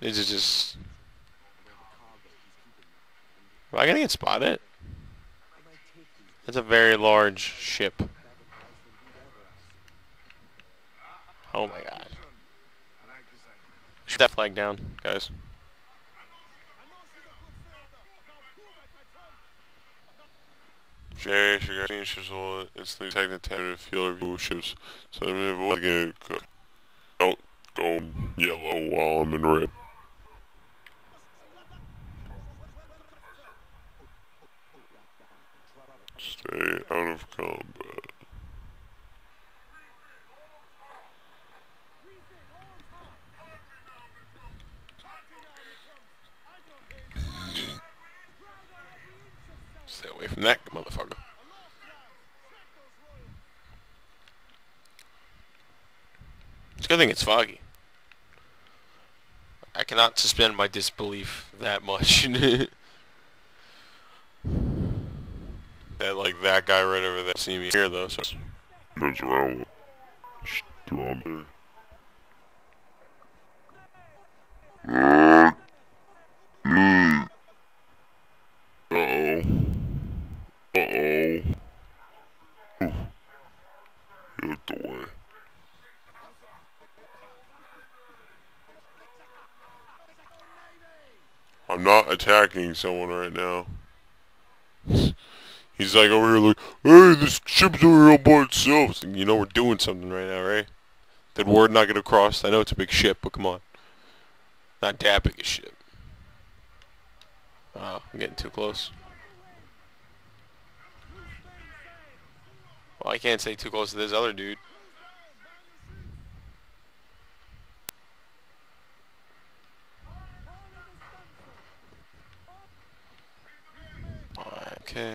Is it just... Am I gonna get spotted? That's a very large ship. Oh my god. Shoot that flag down, guys. She got seen ships will instantly attack the tentative field of ships. So I'm avoid Don't go yellow while I'm in red. Stay out of combat. Stay away from that motherfucker. It's a good thing it's foggy. I cannot suspend my disbelief that much. that like that guy right over there see me here though, so around. Strawberry. Uh, hmm. Uh-oh. Uh-oh. He looked away. I'm not attacking someone right now. He's like over here like, hey, this ship's over here all by itself. It's you know we're doing something right now, right? Did word not get across? I know it's a big ship, but come on. Not that big a ship. Wow, I'm getting too close. Well, I can't stay too close to this other dude. Okay.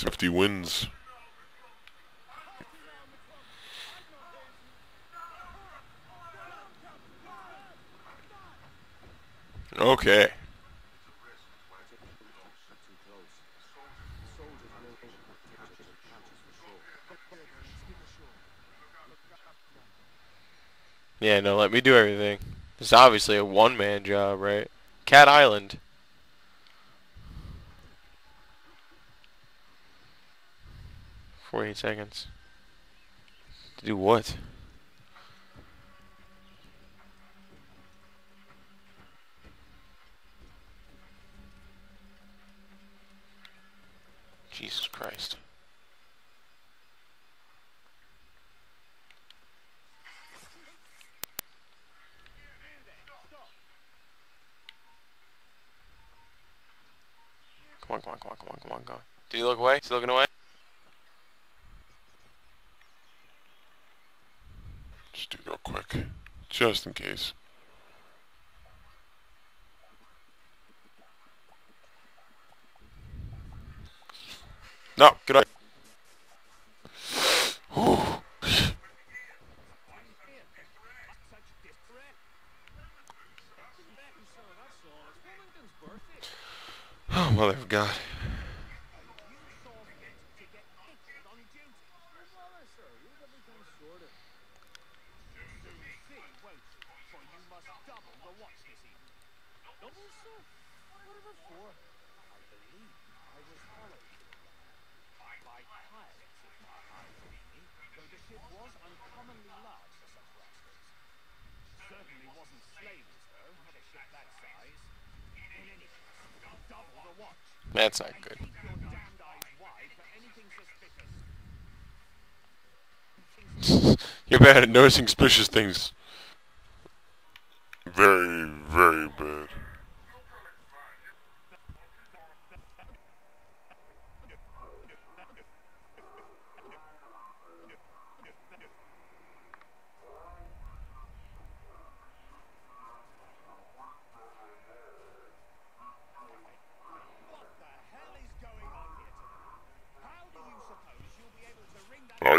These be 50 wins. Okay. Yeah, no, let me do everything. It's obviously a one-man job, right? Cat Island. Forty-eight seconds. To do what? Jesus Christ. Come on, come on, come on, come on, come on, come on. Did he look away? Is he looking away? Just do it real quick. Just in case. No, good eye. Oh, mother of God. quite tireless, if my eyes believe me, though the ship was uncommonly large for such rascals. Certainly wasn't slavers, though, had a ship that size. In any case, double the watch. That's not good. You're bad at noticing suspicious things. Very, very bad. What the hell is going on here tonight? How do you suppose you'll be able to ring that I could really want to post picture on the evil listed. Forgive me, sir. I am sentimental. I'm serious to my honest about. We'll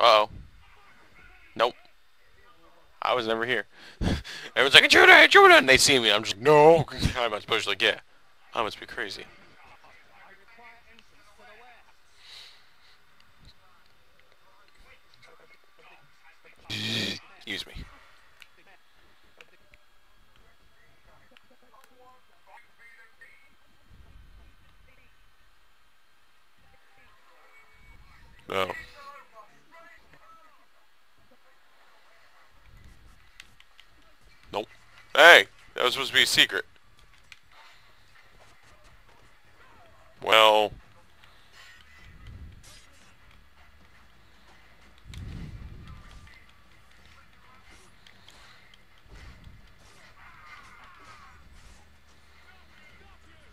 Uh oh. Nope. I was never here. Everyone's like, intruder, intruder, and they see me. I'm just, like, no. I'm supposed to, like, yeah. I must be crazy. I require entrance to the warehouse. Use me. No. Nope. Hey, that was supposed to be a secret. Well,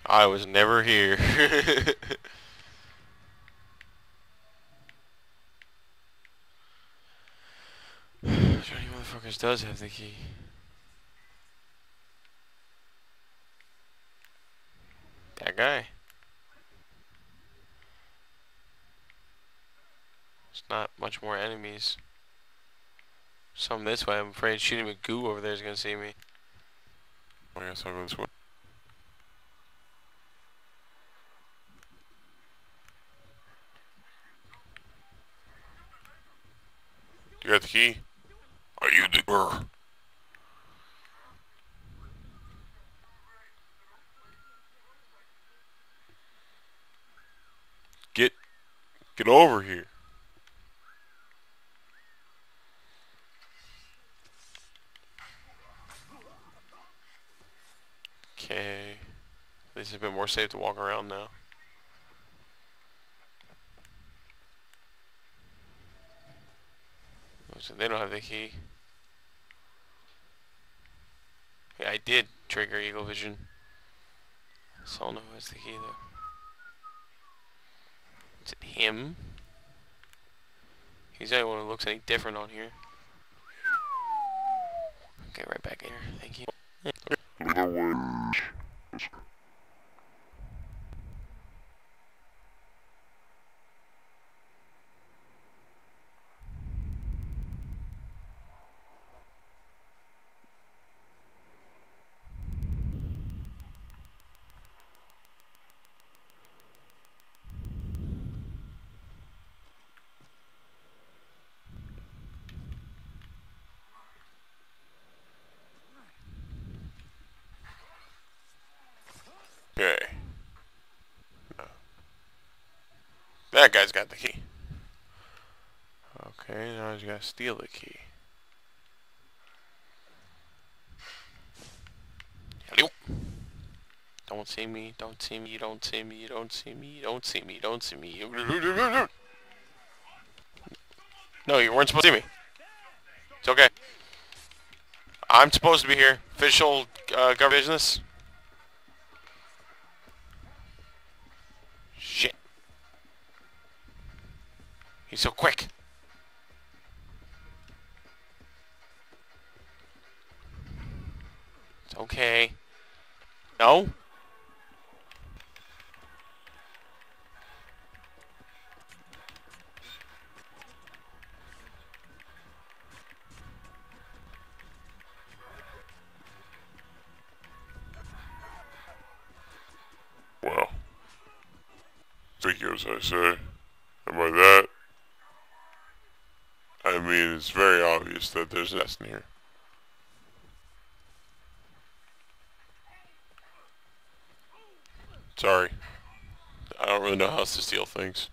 I was never here. Johnny motherfuckers does have the key. That guy. There's not much more enemies. Some this way. I'm afraid shooting with goo over there is gonna see me. I guess I'll go this way. You got the key? Are you the er? Get get over here. Okay. At least it's a bit more safe to walk around now. They don't have the key. Yeah, I did trigger Eagle Vision. So I'll know who has the key though. Is it him? He's the only one who looks any different on here. Okay, right back in here. Thank you. Little ones. Okay. No. That guy's got the key. Okay, now he's gotta steal the key. Hello. Don't see me, don't see me, don't see me, don't see me, don't see me, don't see me. No, you weren't supposed to see me. It's okay. I'm supposed to be here. Official uh, government business. He's so quick. It's okay. No? Well, figures, I say. And by that, Mean it's very obvious that there's an S in here. Sorry. I don't really know how else to steal things.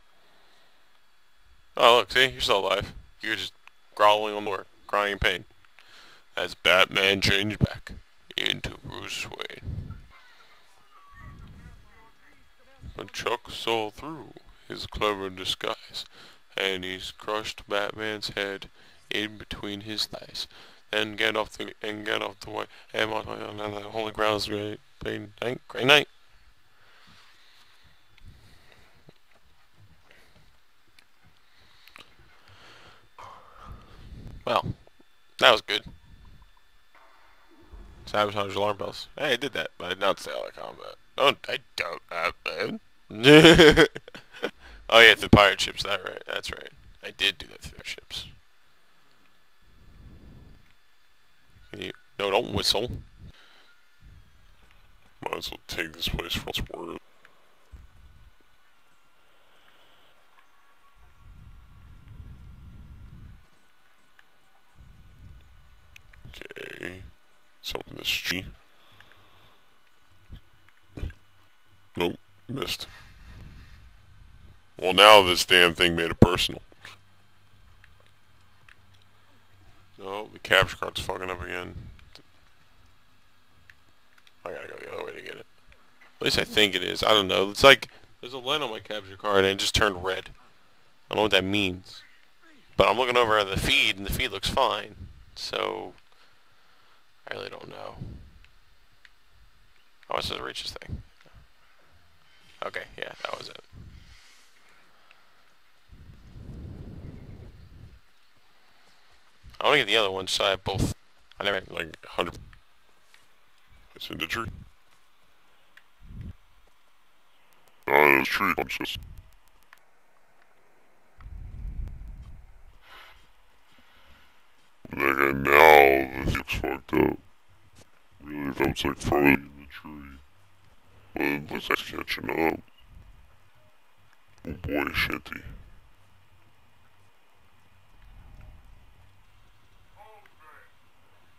Oh, look, see? You're still alive. You're just growling on the floor, crying in pain. As Batman changed back into Bruce Wayne. But Chuck saw through his clever disguise, and he's crushed Batman's head in between his thighs. Then get off the and get off the way. And on the holy ground is great. Great night. Great night. Well, that was good. Sabotage alarm bells. Hey, I did that, but I did not say all that combat. Oh, I don't have that. Oh yeah, the pirate ships. That right? That's right. I did do that through ships. You? No, don't whistle. Might as well take this place for its worth. Okay. Something this G. Nope, missed. Well, now this damn thing made it personal. No, the capture card's fucking up again. I gotta go the other way to get it. At least I think it is. I don't know. It's like there's a line on my capture card and it just turned red. I don't know what that means. But I'm looking over at the feed and the feed looks fine. So I really don't know. Oh, it says reach this thing. Okay, yeah, that was it. I want to get the other one so I have both. I never Like, 100. Uh, it's in the tree. Oh, there's tree bunches. Nigga, now this looks fucked up. Really, if I was like further in the tree. But it looks like catching up. Oh boy, shitty.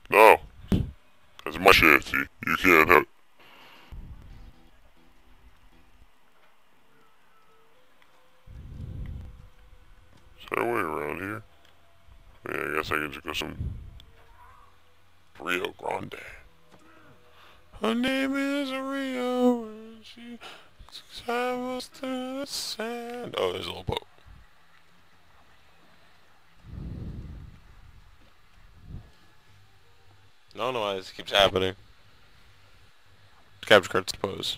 No. That's my shanty. You can't have. Is there a way around here? Mean, I guess I could just go some Rio Grande. Her name is Rio, and she travels through the sand. Oh, there's a little boat. Don't know why this keeps happening. Capture card suppose.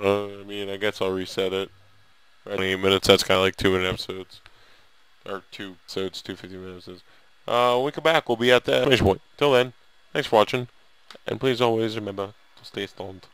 Uh, I mean, I guess I'll reset it. 28 minutes, that's kind of like two minute episodes. Or two episodes, two 50 minute episodes. Uh, when we come back, we'll be at the finish point. Till then, thanks for watching. And please always remember to stay stoned.